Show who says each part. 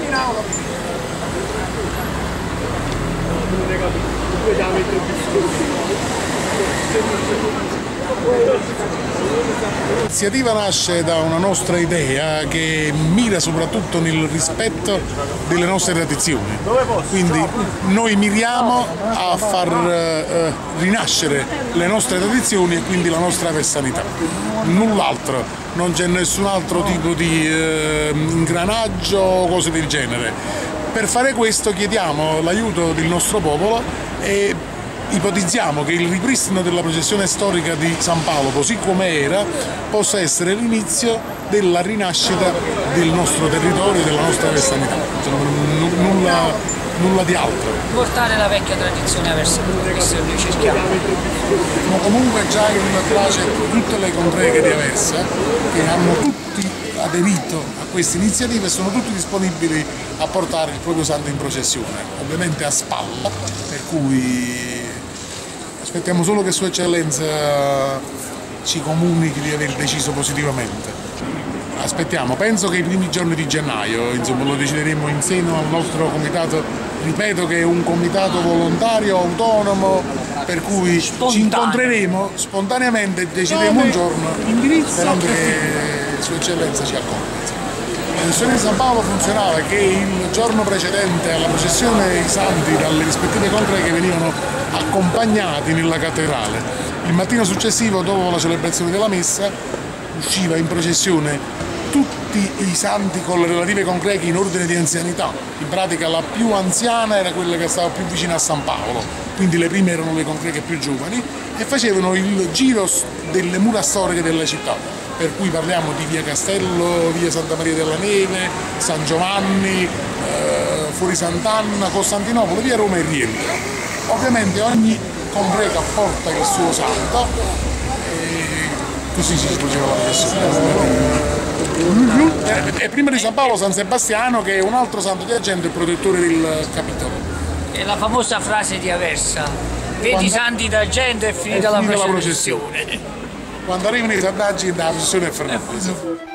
Speaker 1: in aula.
Speaker 2: Due dame L'iniziativa nasce da una nostra idea che mira soprattutto nel rispetto delle nostre tradizioni. Quindi noi miriamo a far eh, rinascere le nostre tradizioni e quindi la nostra versanità, null'altro non c'è nessun altro tipo di eh, ingranaggio o cose del genere. Per fare questo chiediamo l'aiuto del nostro popolo e ipotizziamo che il ripristino della processione storica di San Paolo, così come era, possa essere l'inizio della rinascita del nostro territorio e della nostra vestanità. Nulla, nulla, di altro.
Speaker 3: Portare la vecchia tradizione a verso questo noi cerchiamo.
Speaker 2: Ma comunque già in place tutte le congreghe di Aversa che hanno tutti aderito a queste iniziative e sono tutti disponibili a portare il proprio santo in processione, ovviamente a spalla, per cui Aspettiamo solo che Sua Eccellenza ci comunichi di aver deciso positivamente. Aspettiamo, penso che i primi giorni di gennaio, insomma, lo decideremo in seno al nostro comitato, ripeto che è un comitato volontario, autonomo, per cui Spontaneo. ci incontreremo spontaneamente e decideremo un giorno sperando che Sua Eccellenza ci accolga. La processione di San Paolo funzionava che il giorno precedente alla processione i santi dalle rispettive congreghe venivano accompagnati nella cattedrale. Il mattino successivo, dopo la celebrazione della messa, usciva in processione tutti i santi con le relative congreghe in ordine di anzianità. In pratica la più anziana era quella che stava più vicina a San Paolo, quindi le prime erano le congreghe più giovani e facevano il giro delle mura storiche della città. Per cui parliamo di via Castello, via Santa Maria della Neve, San Giovanni, eh, fuori Sant'Anna, Costantinopoli, via Roma e rientra. Ovviamente ogni congrega porta il suo santo così si svolgeva la processione. E prima di San Paolo San Sebastiano che è un altro santo di argento, il protettore del capitolo.
Speaker 3: E la famosa frase di Aversa, vedi Quando... santi d'argento e finita, la, processione.
Speaker 2: Quando arrivano i santaggi la processione è fermata.